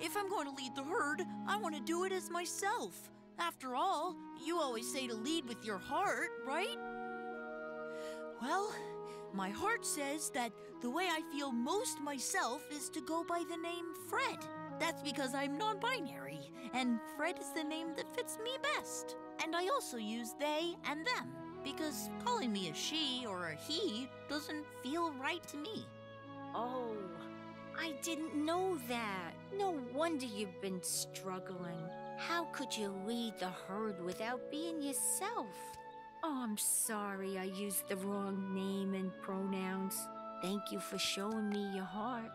If I'm going to lead the herd, I want to do it as myself. After all, you always say to lead with your heart, right? Well, my heart says that the way I feel most myself is to go by the name Fred. That's because I'm non binary, and Fred is the name that fits me best. And I also use they and them, because calling me a she or a he doesn't feel right to me. Oh, didn't know that. No wonder you've been struggling. How could you lead the herd without being yourself? Oh, I'm sorry I used the wrong name and pronouns. Thank you for showing me your heart.